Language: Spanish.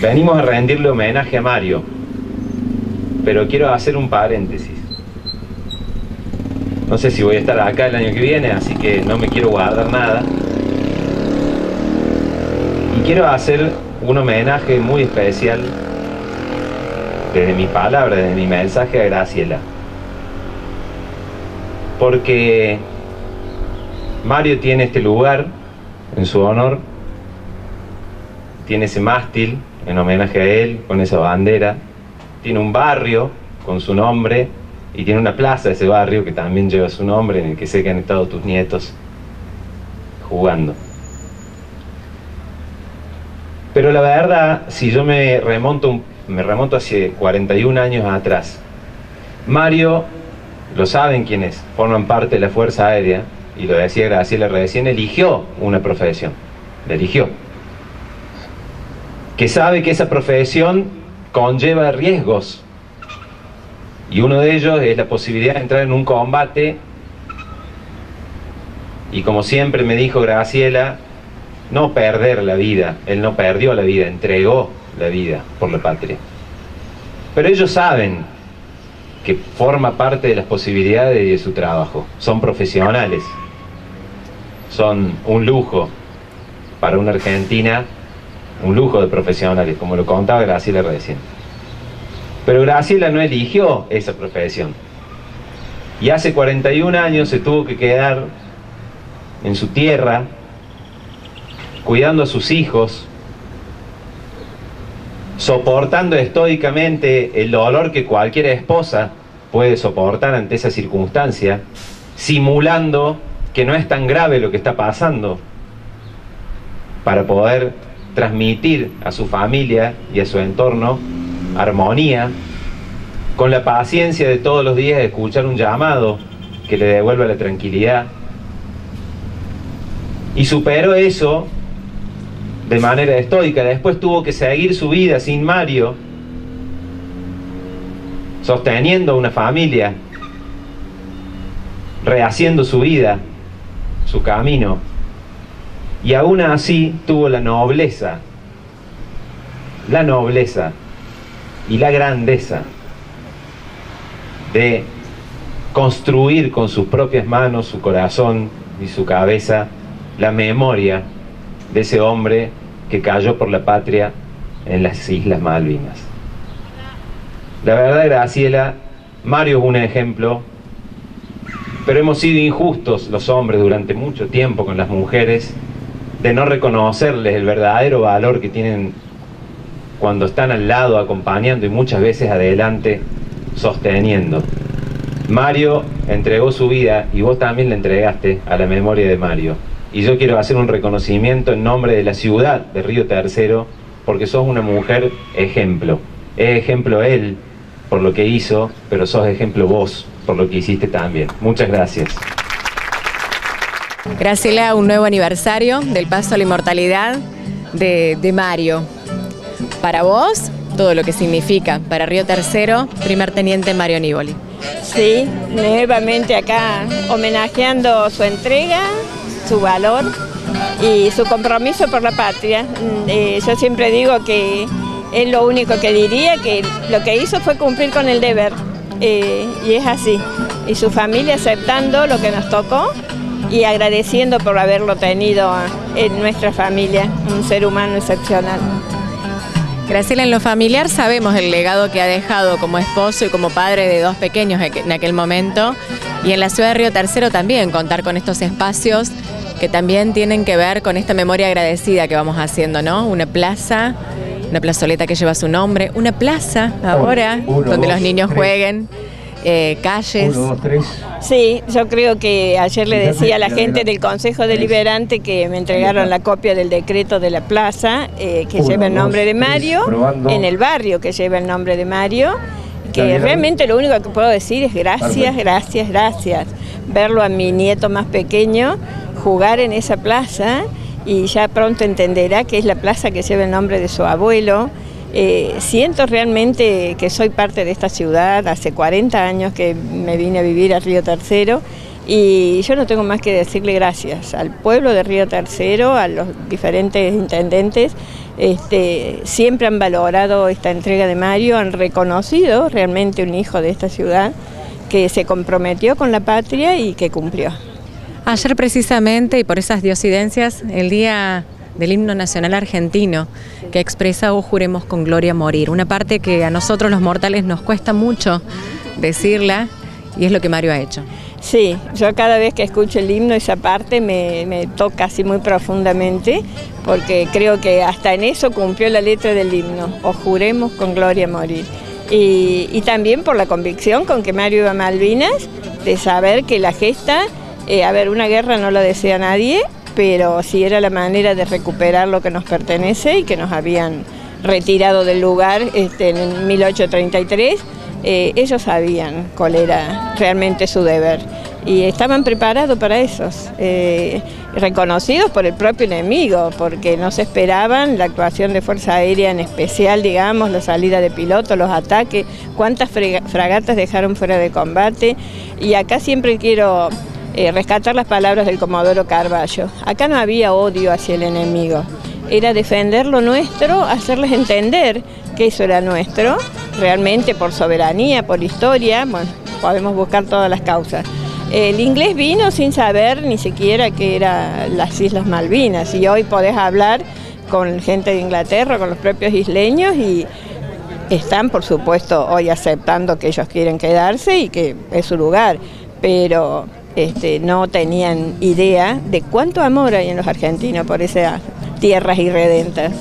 Venimos a rendirle homenaje a Mario, pero quiero hacer un paréntesis. No sé si voy a estar acá el año que viene, así que no me quiero guardar nada. Y quiero hacer un homenaje muy especial desde mi palabra, desde mi mensaje a Graciela. Porque Mario tiene este lugar en su honor, tiene ese mástil en homenaje a él, con esa bandera, tiene un barrio con su nombre y tiene una plaza ese barrio que también lleva su nombre, en el que sé que han estado tus nietos jugando. Pero la verdad, si yo me remonto, me remonto hace 41 años atrás, Mario, lo saben quienes forman parte de la Fuerza Aérea, y lo decía Graciela recién, eligió una profesión, la eligió. Que sabe que esa profesión conlleva riesgos. Y uno de ellos es la posibilidad de entrar en un combate. Y como siempre me dijo Graciela, no perder la vida. Él no perdió la vida, entregó la vida por la patria. Pero ellos saben que forma parte de las posibilidades de su trabajo. Son profesionales son un lujo para una Argentina, un lujo de profesionales, como lo contaba Graciela recién. Pero Graciela no eligió esa profesión. Y hace 41 años se tuvo que quedar en su tierra, cuidando a sus hijos, soportando estoicamente el dolor que cualquier esposa puede soportar ante esa circunstancia, simulando que no es tan grave lo que está pasando para poder transmitir a su familia y a su entorno armonía, con la paciencia de todos los días de escuchar un llamado que le devuelva la tranquilidad. Y superó eso de manera estoica. Después tuvo que seguir su vida sin Mario, sosteniendo una familia, rehaciendo su vida su camino. Y aún así tuvo la nobleza, la nobleza y la grandeza de construir con sus propias manos, su corazón y su cabeza, la memoria de ese hombre que cayó por la patria en las Islas Malvinas. La verdad, Graciela, Mario es un ejemplo pero hemos sido injustos los hombres durante mucho tiempo con las mujeres de no reconocerles el verdadero valor que tienen cuando están al lado acompañando y muchas veces adelante sosteniendo. Mario entregó su vida y vos también le entregaste a la memoria de Mario. Y yo quiero hacer un reconocimiento en nombre de la ciudad de Río Tercero porque sos una mujer ejemplo. Es ejemplo él por lo que hizo, pero sos ejemplo vos por lo que hiciste también. Muchas gracias. Graciela, un nuevo aniversario del paso a la inmortalidad de, de Mario. Para vos, todo lo que significa. Para Río Tercero, primer teniente Mario Niboli. Sí, nuevamente acá homenajeando su entrega, su valor y su compromiso por la patria. Mm, eh, yo siempre digo que es lo único que diría, que lo que hizo fue cumplir con el deber. Eh, y es así. Y su familia aceptando lo que nos tocó y agradeciendo por haberlo tenido en nuestra familia, un ser humano excepcional. Graciela, en lo familiar sabemos el legado que ha dejado como esposo y como padre de dos pequeños en aquel momento. Y en la ciudad de Río Tercero también contar con estos espacios que también tienen que ver con esta memoria agradecida que vamos haciendo, ¿no? Una plaza una plazoleta que lleva su nombre, una plaza ahora donde los niños jueguen. Eh, calles. Sí, yo creo que ayer le decía a la gente del Consejo Deliberante que me entregaron la copia del decreto de la plaza eh, que lleva el nombre de Mario, en el barrio que lleva el nombre de Mario, que realmente lo único que puedo decir es gracias, gracias, gracias. Verlo a mi nieto más pequeño jugar en esa plaza y ya pronto entenderá que es la plaza que lleva el nombre de su abuelo. Eh, siento realmente que soy parte de esta ciudad, hace 40 años que me vine a vivir a Río Tercero Y yo no tengo más que decirle gracias al pueblo de Río Tercero, a los diferentes intendentes, este, siempre han valorado esta entrega de Mario, han reconocido realmente un hijo de esta ciudad que se comprometió con la patria y que cumplió. Ayer precisamente, y por esas diosidencias, el día del himno nacional argentino, que expresa o juremos con gloria morir, una parte que a nosotros los mortales nos cuesta mucho decirla, y es lo que Mario ha hecho. Sí, yo cada vez que escucho el himno, esa parte me, toca así muy profundamente, porque creo que hasta en eso cumplió la letra del himno, o juremos con gloria morir. Y, también por la convicción con que Mario iba Malvinas, de saber que la gesta, eh, a ver, una guerra no la desea nadie, pero sí era la manera de recuperar lo que nos pertenece y que nos habían retirado del lugar este, en 1833 eh, ellos sabían cuál era realmente su deber y estaban preparados para eso, eh, reconocidos por el propio enemigo, porque no se esperaban la actuación de Fuerza Aérea en especial, digamos, la salida de pilotos, los ataques, cuántas fragatas dejaron fuera de combate. Y acá siempre quiero eh, rescatar las palabras del Comodoro Carballo. Acá no había odio hacia el enemigo, era defender lo nuestro, hacerles entender que eso era nuestro, realmente por soberanía, por historia, bueno, podemos buscar todas las causas. El inglés vino sin saber ni siquiera que eran las Islas Malvinas y hoy podés hablar con gente de Inglaterra, con los propios isleños y están por supuesto hoy aceptando que ellos quieren quedarse y que es su lugar, pero este, no tenían idea de cuánto amor hay en los argentinos por esas tierras irredentas.